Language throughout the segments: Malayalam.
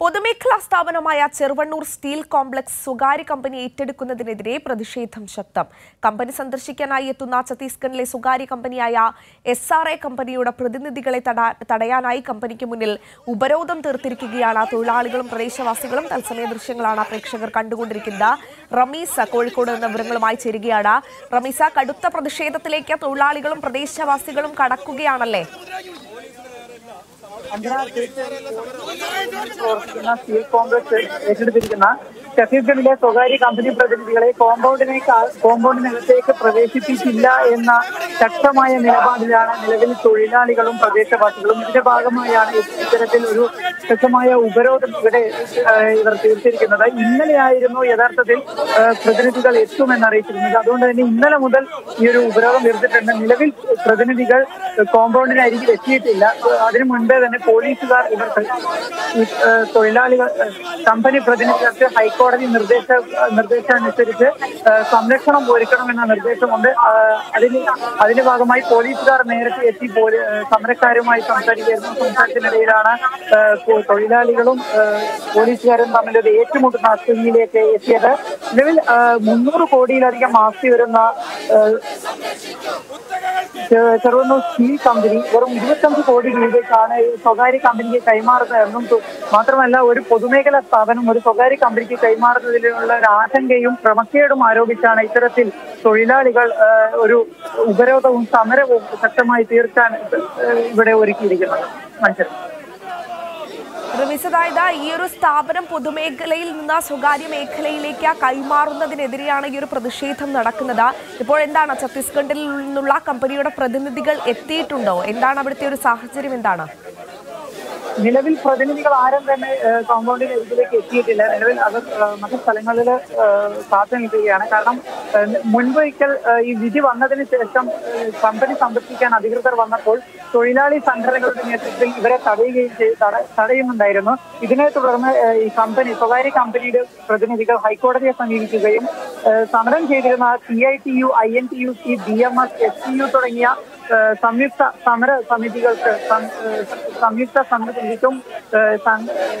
പൊതുമേഖലാ സ്ഥാപനമായ ചെറുവണ്ണൂർ സ്റ്റീൽ കോംപ്ലക്സ് സ്വകാര്യ കമ്പനി ഏറ്റെടുക്കുന്നതിനെതിരെ പ്രതിഷേധം ശക്തം. കമ്പനി സന്ദർശിക്കാനായി എത്തുന്ന ഛത്തീസ്ഗഡിലെ സ്വകാര്യ കമ്പനിയായ എസ് ആർ എ കമ്പനിയുടെ പ്രതിനിധികളെ തടയാനായി കമ്പനിക്ക് മുന്നിൽ ഉപരോധം തീർത്തിരിക്കുകയാണ്. തൊഴിലാളികളും പ്രദേശവാസികളും തത്സമയ ദൃശ്യങ്ങളാണ് പ്രേക്ഷകർ കണ്ടുകൊണ്ടിരിക്കുന്നത്. റമീസ കോഴിക്കോട് നിന്ന് വിവരങ്ങളുമായി ചേരുകയാണ്. റമീസ കടുത്ത പ്രതിഷേധത്തിലേക്ക് തൊഴിലാളികളും പ്രദേശവാസികളും കടക്കുകയാണല്ലേ? ഏറ്റെടുത്തിരിക്കുന്ന ഛത്തീസ്ഗഡിലെ സ്വകാര്യ കമ്പനി പ്രതിനിധികളെ കോമ്പൗണ്ടിനേക്ക് കോമ്പൗണ്ടിനകത്തേക്ക് പ്രവേശിപ്പിച്ചില്ല എന്ന ശക്തമായ നിലപാടിലാണ് നിലവിൽ തൊഴിലാളികളും പ്രദേശവാസികളും. ഇതിന്റെ ഭാഗമായാണ് ഇത്തരത്തിൽ ഒരു ശക്തമായ ഉപരോധം ഇവിടെ ഇവർ തീർത്തിരിക്കുന്നത്. ഇന്നലെയായിരുന്നു യഥാർത്ഥത്തിൽ പ്രതിനിധികൾ എത്തുമെന്ന് അറിയിച്ചിരുന്നത്. അതുകൊണ്ട് തന്നെ ഇന്നലെ മുതൽ ഈ ഒരു ഉപരോധം തീർത്തിട്ടുണ്ട് നിലവിൽ പ്രതിനിധികൾ കോമ്പൗണ്ടിന് അരികിൽ എത്തിയിട്ടില്ല. അതിനു മുൻപേ തന്നെ പോലീസുകാർ ഇവർക്ക് തൊഴിലാളികൾ കമ്പനി പ്രതിനിധികൾക്ക് ഹൈക്കോടതി നിർദ്ദേശ നിർദ്ദേശമനുസരിച്ച് സംരക്ഷണം ഒരുക്കണമെന്ന നിർദ്ദേശമുണ്ട്. അതിന് അതിന്റെ ഭാഗമായി പോലീസുകാർ നേരത്തെ എത്തി സമരക്കാരുമായി സംസാരിക്കുന്നു സംസാരത്തിനിടയിലാണ് തൊഴിലാളികളും പോലീസുകാരും തമ്മിൽ ഒരു ഏറ്റുമുട്ടുന്ന സ്ഥിതിയിലേക്ക് എത്തിയത്. നിലവിൽ മുന്നൂറ് കോടിയിലധികം ആസ്തി വരുന്ന ഏഹ്, ഈ കമ്പനി വെറും ഇരുപത്തഞ്ച് കോടി രൂപയ്ക്കാണ് സ്വകാര്യ കമ്പനിക്ക് കൈമാറുന്നതെന്നും എന്നും മാത്രമല്ല ഒരു പൊതുമേഖലാ സ്ഥാപനം ഒരു സ്വകാര്യ കമ്പനിക്ക് കൈമാറുന്നതിലുള്ള ഒരു ആശങ്കയും ക്രമക്കേടും ആരോപിച്ചാണ് ഇത്തരത്തിൽ തൊഴിലാളികൾ ഒരു ഉപരോധവും സമരവും ശക്തമായി തീർക്കാൻ ഇവിടെ ഒരുക്കിയിരിക്കുന്നത്. മനസ്സിലായി അതായത് ഈ ഒരു സ്ഥാപനം പൊതുമേഖലയിൽ നിന്ന് സ്വകാര്യ മേഖലയിലേക്ക് കൈമാറുന്നതിനെതിരെയാണ് ഈ ഒരു പ്രതിഷേധം നടക്കുന്നത്. ഇപ്പോൾ എന്താണ് ഛത്തീസ്ഗഡിൽ നിന്നുള്ള കമ്പനിയുടെ പ്രതിനിധികൾ എത്തിയിട്ടുണ്ടോ? എന്താണ് അവിടുത്തെ ഒരു സാഹചര്യം? എന്താണ്? നിലവിൽ പ്രതിനിധികൾ ആരും തന്നെ കോമ്പൗണ്ടിൽ ഇതിലേക്ക് എത്തിയിട്ടില്ല. നിലവിൽ അത് മറ്റു സ്ഥലങ്ങളിൽ കാത്തു നിൽക്കുകയാണ്. കാരണം മുൻപ് മുൻപൊരിക്കൽ ഈ വിധി വന്നതിന് ശേഷം കമ്പനി സന്ദർശിക്കാൻ അധികൃതർ വന്നപ്പോൾ തൊഴിലാളി സംഘടനകളുടെ നേതൃത്വത്തിൽ ഇവരെ തടയുകയും തട- തടയുന്നുണ്ടായിരുന്നു. ഇതിനെ തുടർന്ന് ഈ കമ്പനി സ്വകാര്യ കമ്പനിയുടെ പ്രതിനിധികൾ ഹൈക്കോടതിയെ സമീപിക്കുകയും സമരം ചെയ്തിരുന്ന C I T U I N T U C B M S S T U തുടങ്ങിയ സംയുക്ത സമര സമിതികൾക്ക് സംയുക്ത സമിതിക്കും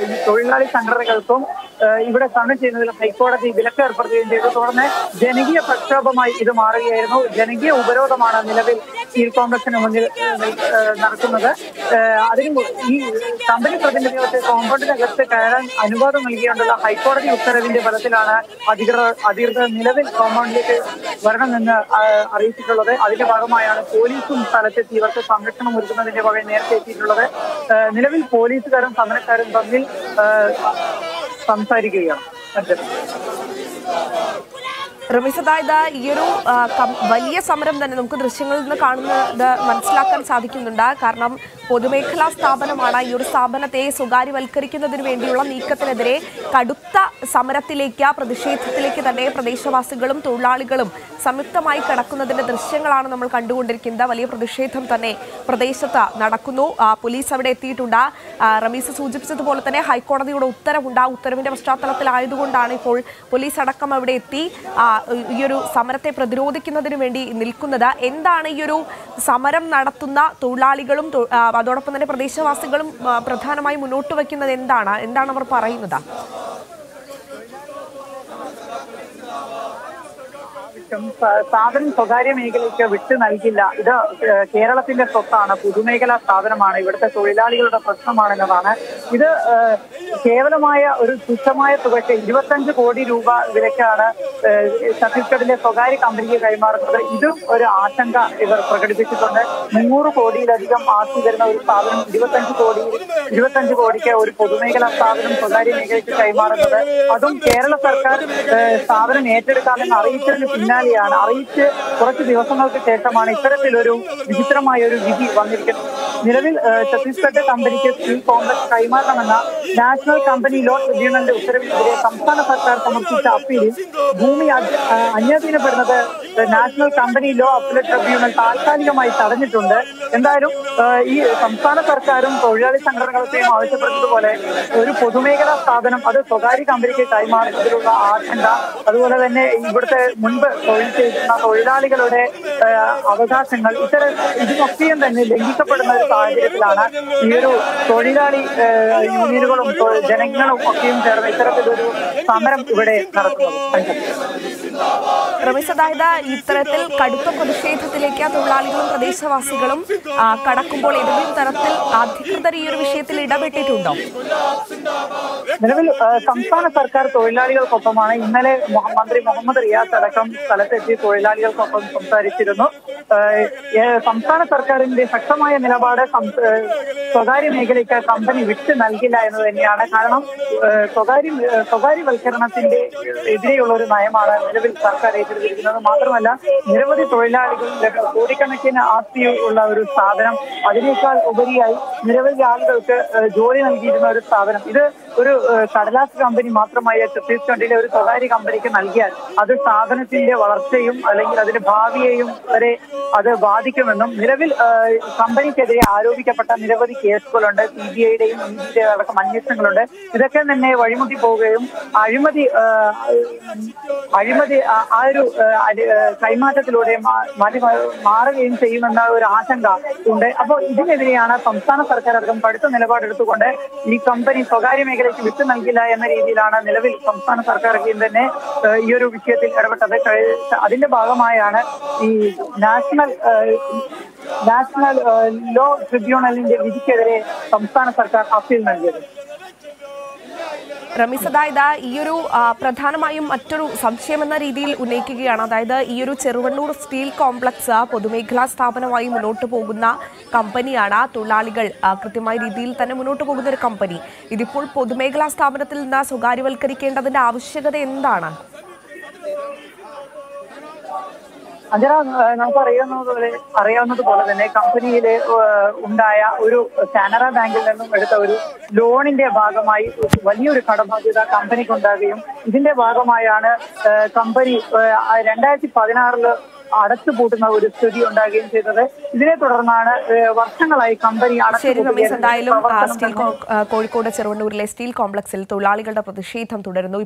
ഈ തൊഴിലാളി സംഘടനകൾക്കും ഇവിടെ സമരം ചെയ്യുന്നതിൽ ഹൈക്കോടതി വിലക്ക് ഏർപ്പെടുത്തുകയും ചെയ്തു. തുടർന്ന് ജനകീയ പ്രക്ഷോഭമായി ഇത് മാറുകയായിരുന്നു. ജനകീയ ഉപരോധമാണ് നിലവിൽ സ്റ്റീൽ കോംപ്ലക്സിന് മുന്നിൽ നടക്കുന്നത്. അതിന് ഈ കമ്പനി പ്രതിനിധികൾക്ക് കോമ്പൗണ്ടിനകത്ത് കയറാൻ അനുവാദം നൽകിയുകൊണ്ടുള്ള ഹൈക്കോടതി ഉത്തരവിന്റെ ഫലത്തിലാണ് അധികൃതർ അധികൃതർ നിലവിൽ കോമ്പൗണ്ടിലേക്ക് വരണമെന്ന് അറിയിച്ചിട്ടുള്ളത്. അതിന്റെ ഭാഗമായാണ് പോലീസും സ്ഥലത്തെത്തി ഇവർക്ക് സംരക്ഷണം ഒരുക്കുന്നതിന്റെ വക നേരത്തെ എത്തിയിട്ടുള്ളത്. നിലവിൽ പോലീസുകാരും സമരക്കാരും തമ്മിൽ സംസാരിക്കുകയാണ്. മറ്റൊരു റമീസ് ഈ ഒരു വലിയ സമരം തന്നെ നമുക്ക് ദൃശ്യങ്ങളിൽ നിന്ന് കാണുന്നത് മനസ്സിലാക്കാൻ സാധിക്കുന്നുണ്ട്. കാരണം പൊതുമേഖലാ സ്ഥാപനമാണ് ഈ ഒരു സ്ഥാപനത്തെ സ്വകാര്യവൽക്കരിക്കുന്നതിന് വേണ്ടിയുള്ള നീക്കത്തിനെതിരെ കടുത്ത സമരത്തിലേക്ക് പ്രതിഷേധത്തിലേക്ക് തന്നെ പ്രദേശവാസികളും തൊഴിലാളികളും സംയുക്തമായി കിടക്കുന്നതിന്റെ ദൃശ്യങ്ങളാണ് നമ്മൾ കണ്ടുകൊണ്ടിരിക്കുന്നത്. വലിയ പ്രതിഷേധം തന്നെ പ്രദേശത്ത് നടക്കുന്നു. പോലീസ് അവിടെ എത്തിയിട്ടുണ്ട്. റമീസ് സൂചിപ്പിച്ചതുപോലെ തന്നെ ഹൈക്കോടതിയുടെ ഉത്തരവുണ്ട്. ആ ഉത്തരവിന്റെ പശ്ചാത്തലത്തിലായതുകൊണ്ടാണ് ഇപ്പോൾ പോലീസ് അടക്കം അവിടെ എത്തി. ഈ ഒരു സമരത്തെ പ്രതിരോധിക്കുന്നതിന് വേണ്ടി നിൽക്കുന്നത്. എന്താണ് ഈ ഒരു സമരം നടത്തുന്ന തൊഴിലാളികളും അതോടൊപ്പം തന്നെ പ്രദേശവാസികളും പ്രധാനമായി മുന്നോട്ട് വയ്ക്കുന്നത് എന്താണ്? എന്താണ് അവർ പറയുന്നത് ആവശ്യം സ- സ്ഥാപനം സ്വകാര്യ മേഖലയ്ക്ക് വിട്ടു നൽകില്ല. ഇത് കേരളത്തിന്റെ സ്വത്താണ് പൊതുമേഖലാ സ്ഥാപനമാണ് ഇവിടുത്തെ തൊഴിലാളികളുടെ പ്രശ്നമാണെന്നതാണ്. ഇത് കേവലമായ ഒരു തുച്ഛമായ തുകയ്ക്ക് ഇരുപത്തഞ്ച് കോടി രൂപ വിലക്കാണ് ഛത്തീസ്ഗഡിലെ സ്വകാര്യ കമ്പനിക്ക് കൈമാറുന്നത്. ഇതും ഒരു ആശങ്ക ഇവർ പ്രകടിപ്പിച്ചിട്ടുണ്ട്. മുന്നൂറ് കോടിയിലധികം ആസ്തി വരുന്ന ഒരു സ്ഥാപനം ഇരുപത്തഞ്ച് കോടി ഇരുപത്തഞ്ച് കോടിക്ക് ഒരു പൊതുമേഖലാ സ്ഥാപനം സ്വകാര്യ മേഖലയ്ക്ക് കൈമാറുന്നത്. അതും കേരള സർക്കാർ സ്ഥാപനം ഏറ്റെടുക്കാമെന്ന് അറിയിച്ചതിന് പിന്നാലെയാണ് അറിയിച്ച് കുറച്ച് ദിവസങ്ങൾക്ക് ശേഷമാണ് ഇത്തരത്തിലൊരു വിചിത്രമായ ഒരു വിധി വന്നിരിക്കുന്നത്. നിലവിൽ ഛത്തീസ്ഗഡ് കമ്പനിക്ക് സ്റ്റീൽ കോംപ്ലക്സ് കൈമാറണമെന്ന നാഷണൽ കമ്പനി ലോ ട്രിബ്യൂണലിന്റെ ഉത്തരവിനെതിരെ സംസ്ഥാന സർക്കാർ സമർപ്പിച്ച അപ്പീലിൽ ഭൂമി അന്യാധീനപ്പെടുന്നത് national company law appellate tribunal താൽക്കാലികമായി തടഞ്ഞിട്ടുണ്ട് എന്തായാലും ഈ സംസ്ഥാന സർക്കാരും തൊഴിലാളി സംഘടനകളെയും ആവശ്യപ്പെട്ടതുപോലെ ഒരു പൊതുമേഖലാ സ്ഥാപനം അത് സ്വകാര്യ കമ്പനിക്ക് കൈമാറുന്നതിലുള്ള ആശങ്ക അതുപോലെ തന്നെ ഇവിടുത്തെ മുൻപ് തൊഴിൽ ചെയ്യുന്ന തൊഴിലാളികളുടെ അവകാശങ്ങൾ ഇത്തരം ഇതിനൊക്കെയും തന്നെ ലംഘിക്കപ്പെടുന്ന ഒരു സാഹചര്യത്തിലാണ് ഈ ഒരു തൊഴിലാളി യൂണിയനുകളും ജനങ്ങളും ഒക്കെയും ചേർന്ന് ഇത്തരത്തിലൊരു സമരം ഇവിടെ നടത്തുന്നത്. റമീസ് അതായത് ഇത്തരത്തിൽ കടുത്ത പ്രതിഷേധത്തിലേക്ക് തൊഴിലാളികളും പ്രദേശവാസികളും കടക്കുമ്പോൾ ഏതെങ്കിലും തരത്തിൽ അധികൃതർ ഈ ഒരു വിഷയത്തിൽ ഇടപെട്ടിട്ടുണ്ടോ? നിലവിൽ സംസ്ഥാന സർക്കാർ തൊഴിലാളികൾക്കൊപ്പമാണ് ഇന്നലെ മന്ത്രി മുഹമ്മദ് റിയാസ് അടക്കം സ്ഥലത്തെത്തി തൊഴിലാളികൾക്കൊപ്പം സംസാരിച്ചിരുന്നു. സംസ്ഥാന സർക്കാരിന്റെ ശക്തമായ നിലപാട് സ്വകാര്യ മേഖലയ്ക്ക് കമ്പനി വിട്ടു നൽകില്ല എന്ന് തന്നെയാണ്. കാരണം സ്വകാര്യ സ്വകാര്യവൽക്കരണത്തിന്റെ എതിരെയുള്ള ഒരു നയമാണ് നിലവിൽ സർക്കാർ ഏറ്റെടുത്തിരിക്കുന്നത് മാത്രമല്ല നിരവധി തൊഴിലാളികൾ കോടിക്കണക്കിന് ആസ്തി ഉള്ള ഒരു സ്ഥാപനം. അതിനേക്കാൾ ഉപരിയായി നിരവധി ആളുകൾക്ക് ജോലി നൽകിയിരുന്ന ഒരു സ്ഥാപനം. ഇത് ഒരു കടലാസ് കമ്പനി മാത്രമായ ഛത്തീസ്ഗഡിലെ ഒരു സ്വകാര്യ കമ്പനിക്ക് നൽകിയാൽ അത് സാധനത്തിന്റെ വളർച്ചയും അല്ലെങ്കിൽ അതിന്റെ ഭാവിയെയും വരെ അത് ബാധിക്കുമെന്നും നിലവിൽ കമ്പനിക്കെതിരെ ആരോപിക്കപ്പെട്ട നിരവധി കേസുകളുണ്ട്. സി ബി ഐയുടെയും ഇ അടക്കം അന്വേഷണങ്ങളുണ്ട്. ഇതൊക്കെ തന്നെ വഴിമുട്ടി പോവുകയും അഴിമതി അഴിമതി ആ- ഒരു കൈമാറ്റത്തിലൂടെ മാറുകയും ചെയ്യുമെന്ന ഒരു ആശങ്ക ഉണ്ട്. അപ്പോൾ ഇതിനെതിരെയാണ് സംസ്ഥാന സർക്കാർ അടക്കം കടുത്ത നിലപാടെടുത്തുകൊണ്ട് ഈ കമ്പനി സ്വകാര്യ മേഖലയ്ക്ക് വിട്ടു നൽകില്ല എന്ന രീതിയിലാണ് നിലവിൽ സംസ്ഥാന സർക്കാർ തന്നെ ഈ ഒരു വിഷയത്തിൽ ഇടപെട്ടത്. അതിന്റെ ഭാഗമായാണ് ഈ നാഷണൽ നാഷണൽ ലോ ട്രിബ്യൂണലിന്റെ വിധിക്കെതിരെ സംസ്ഥാന സർക്കാർ അപ്പീൽ നൽകിയത്. റമീസ് അതായത് ഈ ഒരു പ്രധാനമായും മറ്റൊരു സംശയം എന്ന രീതിയിൽ ഉന്നയിക്കുകയാണ്. അതായത് ഈ ഒരു ചെറുവണ്ണൂർ സ്റ്റീൽ കോംപ്ലക്സ് പൊതുമേഖലാ സ്ഥാപനമായി മുന്നോട്ട് പോകുന്ന കമ്പനിയാണ് തൊഴിലാളികൾ. കൃത്യമായ രീതിയിൽ തന്നെ മുന്നോട്ട് പോകുന്ന ഒരു കമ്പനി. ഇതിപ്പോൾ പൊതുമേഖലാ സ്ഥാപനത്തിൽ നിന്ന് സ്വകാര്യവൽക്കരിക്കേണ്ടതിന്റെ ആവശ്യകത എന്താണ്? അഞ്ചര നമുക്ക് അറിയാവുന്നതുപോലെ അറിയാവുന്നതുപോലെ തന്നെ കമ്പനിയിലെ ഏഹ്, ഉണ്ടായ ഒരു കാനറ ബാങ്കിൽ നിന്നും എടുത്ത ഒരു ലോണിന്റെ ഭാഗമായി വലിയൊരു കടബാധ്യത കമ്പനിക്ക് ഉണ്ടാകുകയും ഇതിന്റെ ഭാഗമായാണ് കമ്പനി രണ്ടായിരത്തി പതിനാറിൽ അടച്ചുപൂട്ടുന്ന ഒരു സ്ഥിതി ഉണ്ടാകുകയും ചെയ്തത്. ഇതിനെ തുടർന്നാണ് വർഷങ്ങളായി കമ്പനി ശരി അടച്ചുപൂട്ടുകയും എന്തായാലും സ്റ്റീൽ കോഴിക്കോട് ചെറുവണ്ണൂരിലെ സ്റ്റീൽ കോംപ്ലക്സിൽ തൊഴിലാളികളുടെ പ്രതിഷേധം തുടരുന്നു.